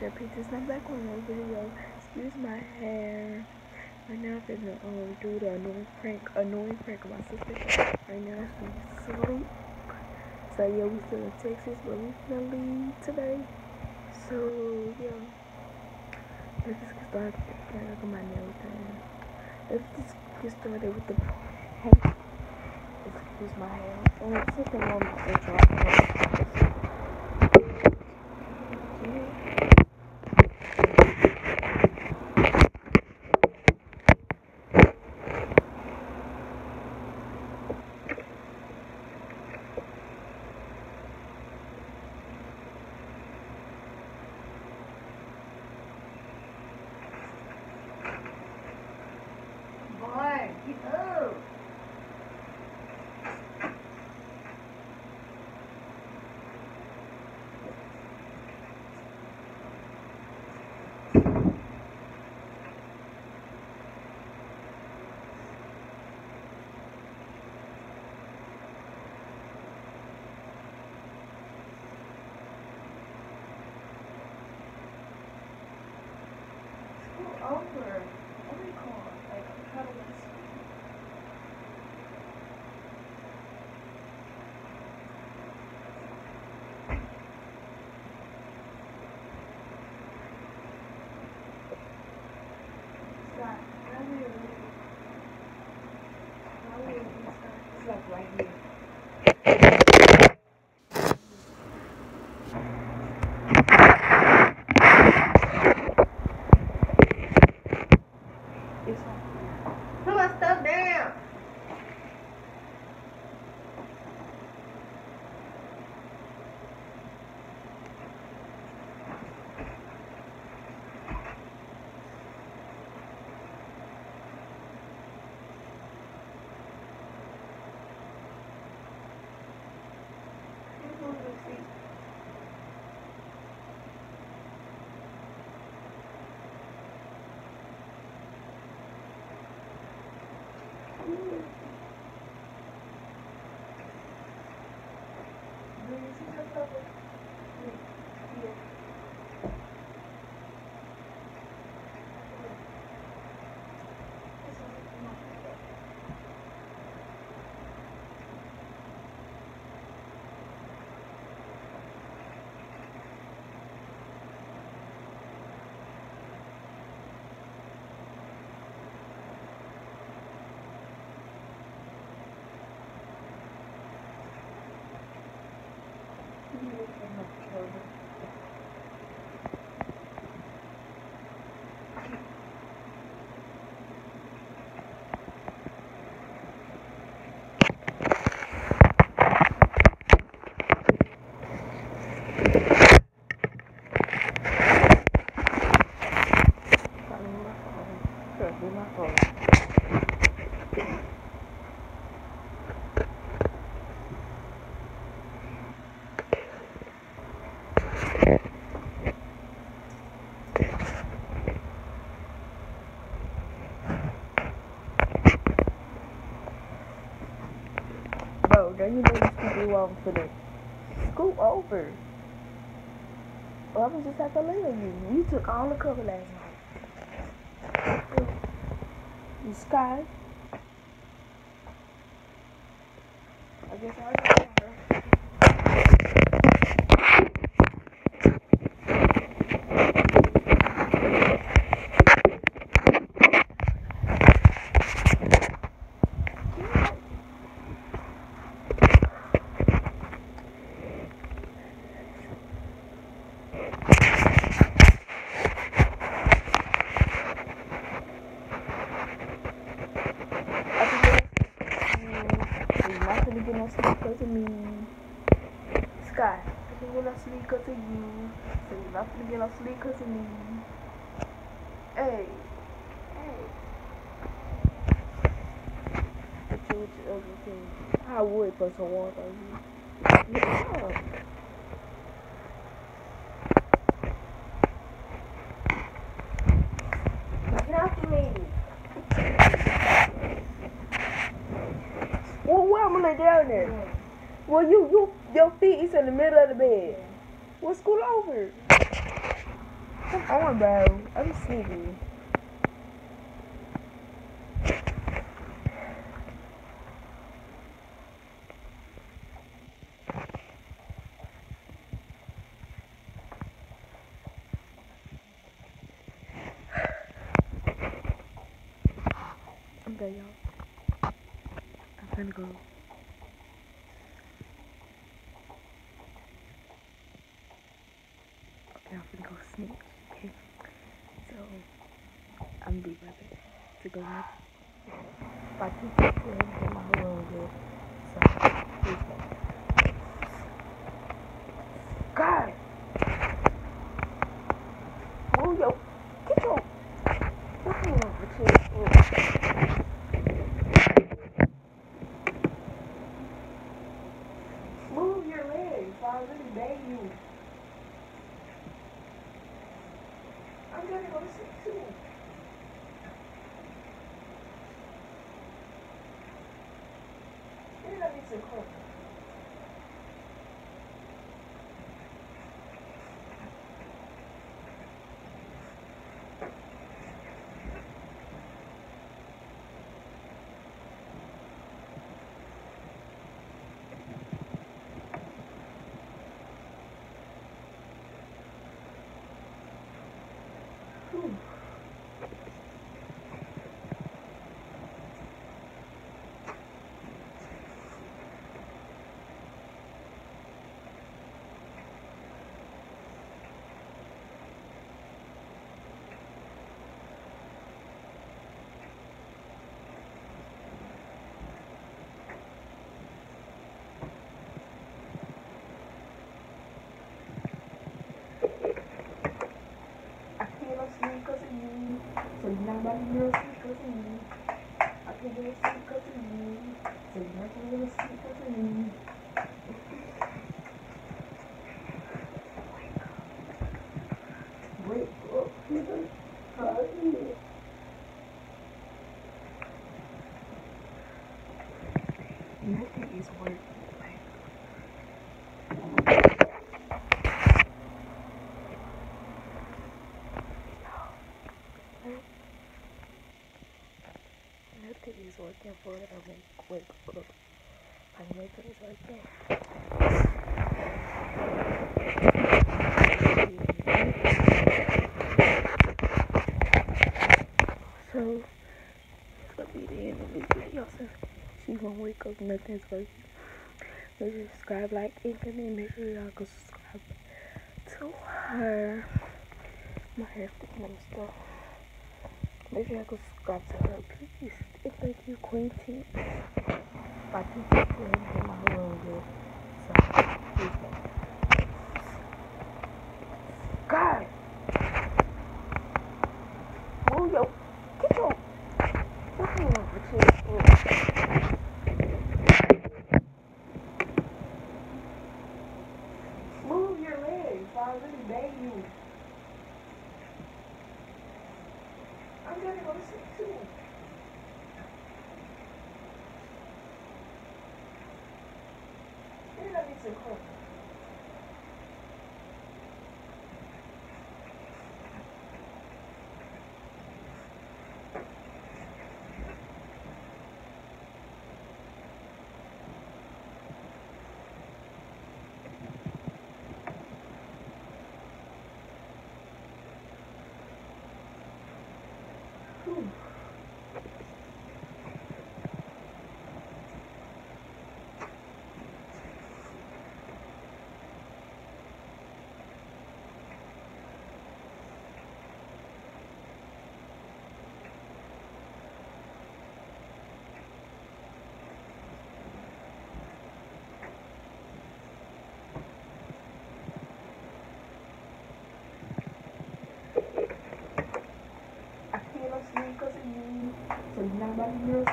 the. I'm back on another video. Excuse my hair. Right now I'm gonna um, do the annoying prank, annoying prank of my sister. Right now she's asleep. So yeah, we still in Texas, but we gonna leave today. So yeah, let's just get started. Look at my nails done. Let's just get started with the prank. Excuse my hair. And it's something on my intro. Over. Every call, like, how do I do? It's like, Put my stuff down. Probably my phone. Could be my phone. Bro, don't you know you you over for the scoot over? Well, I'm just have to lay on you. You took all the cover last night. The sky. I guess I already got her. You're not gonna get no sleep because of. Sky, you're gonna get no sleep because you. So you're gonna get no sleep because of me. Hey. Hey. I would put some water on you. Yeah. Get off of me. Well, where I'm gonna lay down there? Well, you, you, your feet is in the middle of the bed. Well, school over. Come on, bro. I'm sleepy. I'm done, y'all. I'm gonna go. Okay, I'm gonna go sneak. Okay. So, I'm gonna be right back to go Thank you. For it. I wake, wake up. Like nothing is working. So, it's gonna be the end of this video. Since she's gonna wake up, nothing's working. Make sure you subscribe, like, and comment. Make sure y'all go subscribe to her. My sticking and stuff. Sure y'all go subscribe to her, please. And thank you, Queen T. I keep playing in my. So, please wait. God! Move your. Get your. What's wrong with you? Move your legs. I really beg you. I'm gonna go to sleep too. Maybe that makes it cold. Whew. I feel asleep because of you. So you're not about to go to sleep because of me. I can't go to sleep because of you. So you're not going to go to sleep because of me. Wake up, nigga. Hurry. Nothing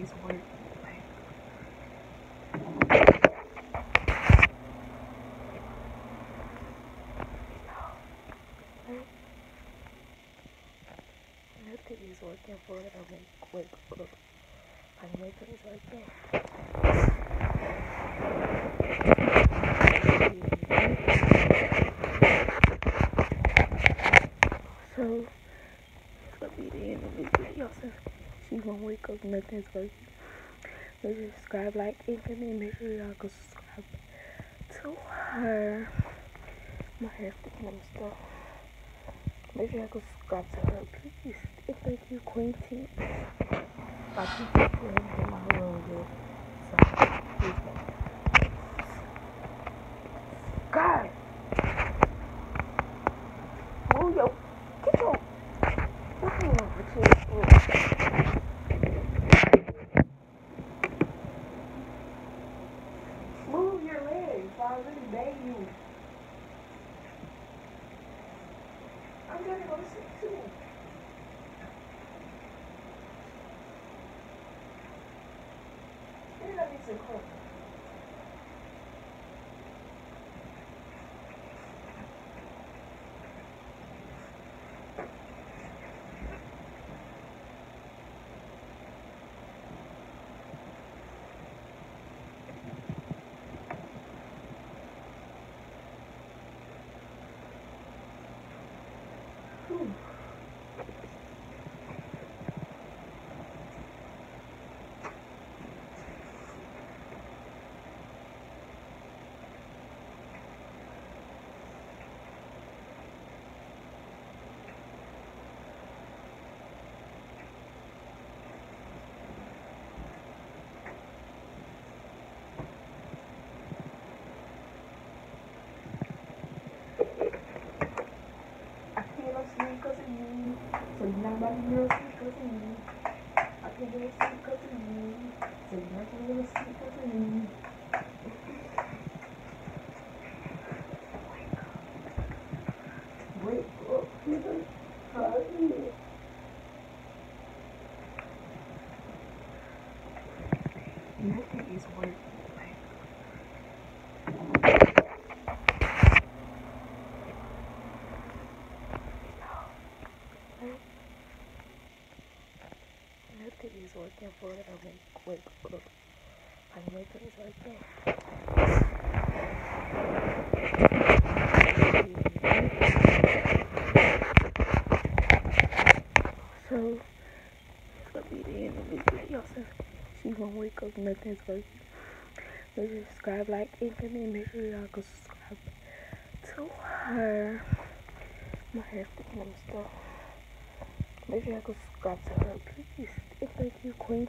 is worth like working for it. I'm like, wake up. I'm making this right there. So, it's gonna be the end of this video. So, she gonna wake up, nothing's working. Make sure you subscribe, like, and comment. Make sure y'all go subscribe to her. My hair's sticking and stuff. Make sure y'all go subscribe to her, please. And thank you, Queen T. People here in my room yet. So, please go. God! Move your, get your, what's wrong with you? Move your legs, I already beg you. I'm gonna go sit too. Maybe I need some cook. Whew. I can't go sleep because of you. So you're not about to go sleep because of you. I can't go sleep because of you. So you're not going to go sleep because of you. Wake up, nigga. How you? Nothing is working. Like, nothing is working for it. I'm like, wake up. I'm making this right there. So, it's gonna be the end of this video. So, she gonna wake up, nothing's working. Make sure you subscribe, like, and. Make sure y'all go subscribe to her. My hair's sticking and. Make I could subscribe to her, please. And thank you, Queen.